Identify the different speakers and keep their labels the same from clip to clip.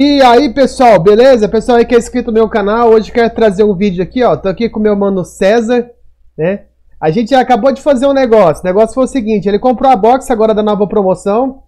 Speaker 1: E aí pessoal, beleza? Pessoal aí que é inscrito no meu canal, hoje quero trazer um vídeo aqui, ó. Tô aqui com meu mano César, né? A gente acabou de fazer um negócio. O negócio foi o seguinte: ele comprou a box agora da nova promoção.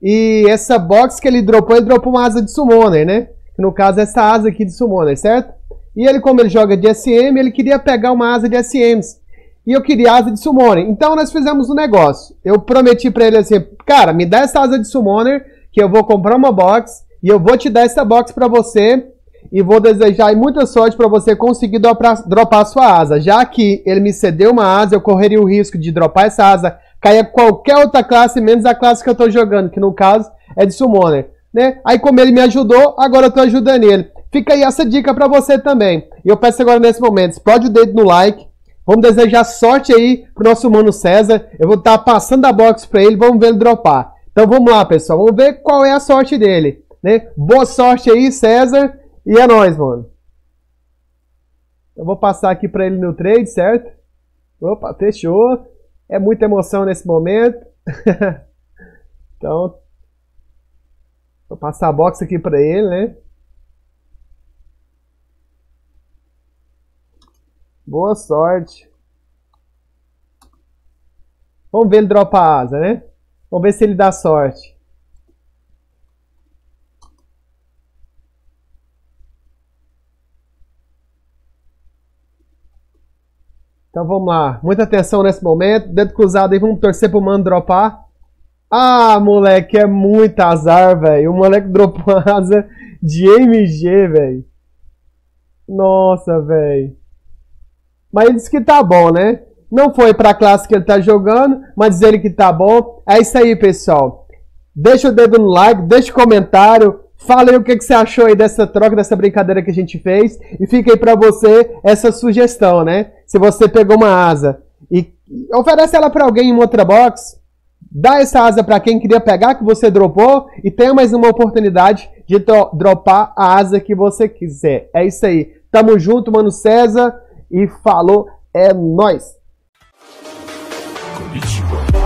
Speaker 1: E essa box que ele dropou, ele dropou uma asa de Summoner, né? Que no caso é essa asa aqui de Summoner, certo? E ele, como ele joga de SM, ele queria pegar uma asa de SMs. E eu queria asa de Summoner. Então nós fizemos um negócio. Eu prometi pra ele assim: cara, me dá essa asa de Summoner, que eu vou comprar uma box e eu vou te dar essa box para você e vou desejar muita sorte para você conseguir dropar, dropar a sua asa. Já que ele me cedeu uma asa, eu correria o risco de dropar essa asa, cair qualquer outra classe, menos a classe que eu estou jogando, que no caso é de Summoner. Né? Aí como ele me ajudou, agora eu estou ajudando ele. Fica aí essa dica para você também. E eu peço agora nesse momento, explode o dedo no like. Vamos desejar sorte aí pro nosso mano César. Eu vou estar tá passando a box para ele, vamos ver ele dropar. Então vamos lá, pessoal. Vamos ver qual é a sorte dele. Né? Boa sorte aí, César. E é nóis, mano. Eu vou passar aqui para ele no trade, certo? Opa, fechou. É muita emoção nesse momento. então, vou passar a box aqui para ele, né? Boa sorte. Vamos ver ele dropar a asa, né? Vamos ver se ele dá sorte. Então vamos lá. Muita atenção nesse momento. Dedo cruzado aí, vamos torcer pro mano dropar. Ah, moleque, é muito azar, velho. O moleque dropou asa de MG, velho. Nossa, velho. Mas ele disse que tá bom, né? Não foi pra classe que ele tá jogando, mas diz ele que tá bom. É isso aí, pessoal. Deixa o dedo no like, deixa o comentário. Fala aí o que, que você achou aí dessa troca, dessa brincadeira que a gente fez. E fica aí pra você essa sugestão, né? Se você pegou uma asa e oferece ela para alguém em outra box, dá essa asa para quem queria pegar que você dropou e tenha mais uma oportunidade de dropar a asa que você quiser. É isso aí. Tamo junto, mano César. E falou, é nóis! Curitiba.